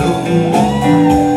so